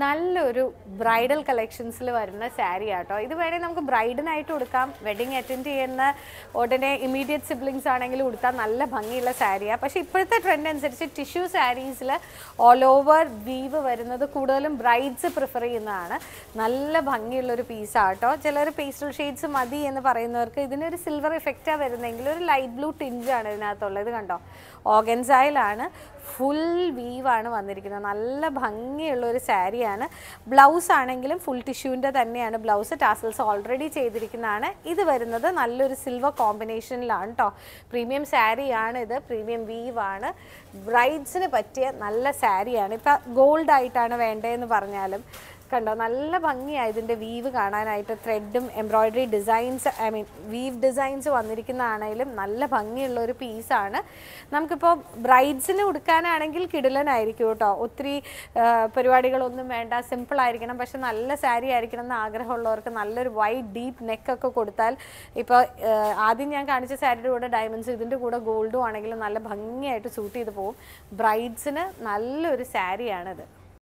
നല്ലൊരു ബ്രൈഡൽ കളക്ഷൻസിൽ വരുന്ന സാരി ആട്ടോ ഇത് വേണേൽ നമുക്ക് ബ്രൈഡിനായിട്ട് കൊടുക്കാം. വെഡിങ് അറ്റൻഡ് ചെയ്യുന്ന ഉടനെ ഇമീഡിയറ്റ് സിബ്ലിങ്സ് ആണെങ്കിലും കൊടുത്താൽ നല്ല ഭംഗിയുള്ള സാരിയാണ് പക്ഷേ ഇപ്പോഴത്തെ ട്രെൻഡ് അനുസരിച്ച് ടിഷ്യൂ സാരീസിൽ ഓൾ ഓവർ വീവ് വരുന്നത് കൂടുതലും ബ്രൈഡ്സ് പ്രിഫർ ചെയ്യുന്നതാണ്. നല്ല ഭംഗിയുള്ളൊരു പീസാട്ടോ ചിലർ പേസ്റ്റൽ ഷെയ്ഡ്സ് മതി എന്ന് പറയുന്നവർക്ക് ഇതിനൊരു സിൽവർ ഇഫക്റ്റാണ് വരുന്നതെങ്കിൽ ഒരു ലൈറ്റ് ബ്ലൂ ടിഞ്ചാണ് ഇതിനകത്തുള്ളത് കണ്ടോ? ഓഗൻസൈലാണ് ഫുൾ വീവാണ് വന്നിരിക്കുന്നത്. നല്ല ഭംഗിയുള്ള ഒരു സാരിയാണ്. ബ്ലൗസ് ആണെങ്കിലും ഫുൾ ടിഷ്യൂവിന്റെ തന്നെയാണ്. ബ്ലൗസ് ടാസൽസ് ഓൾറെഡി ചെയ്തിരിക്കുന്നതാണ്. ഇത് വരുന്നത് നല്ലൊരു സിൽവർ കോമ്പിനേഷനിലാണ് കേട്ടോ പ്രീമിയം സാരിയാണ് ഇത്. പ്രീമിയം വീവാണ് ബ്രൈഡ്സിന് പറ്റിയ നല്ല സാരിയാണ്. ഇപ്പം ഗോൾഡ് ആയിട്ടാണ് വേണ്ടതെന്ന് പറഞ്ഞാലും കണ്ടോ? നല്ല ഭംഗിയായി ഇതിന്റെ വീവ് കാണാനായിട്ട് ത്രെഡും embroidery designs I mean weave designs വന്നിരിക്കുന്നതാണെങ്കിലും നല്ല ഭംഗിയുള്ള ഒരു പീസാണ് നമുക്കിപ്പോൾ ബ്രൈഡ്സിന് ഉടുക്കാനാണെങ്കിൽ കിടിലനായിരിക്കും കേട്ടോ. ഒത്തിരി പരിപാടികളൊന്നും വേണ്ട സിമ്പിൾ ആയിരിക്കണം പക്ഷെ നല്ല സാരി ആയിരിക്കണം എന്ന് ആഗ്രഹമുള്ളവർക്ക് നല്ലൊരു വൈറ്റ് ഡീപ്പ് നെക്കൊക്കെ കൊടുത്താൽ ഇപ്പോൾ ആദ്യം ഞാൻ കാണിച്ച സാരിയുടെ കൂടെ ഡയമണ്ട്സ് ഇതിന്റെ കൂടെ ഗോൾഡും ആണെങ്കിലും നല്ല ഭംഗിയായിട്ട് സൂട്ട് ചെയ്ത് പോകും ബ്രൈഡ്സിന് നല്ലൊരു സാരിയാണിത്